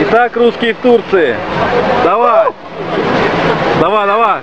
Итак, русские в Турции. Давай. Давай, давай.